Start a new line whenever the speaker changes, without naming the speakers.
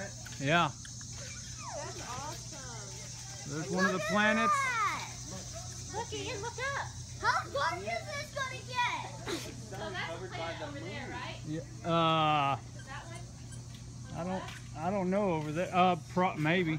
planet?
Yeah.
That's awesome.
There's one of the planets.
Look, Ian, look up.
How dark is this gonna get?
So that's the planet over there, right?
Yeah. Uh,
That one?
I don't. I don't know over there. Uh, pro maybe.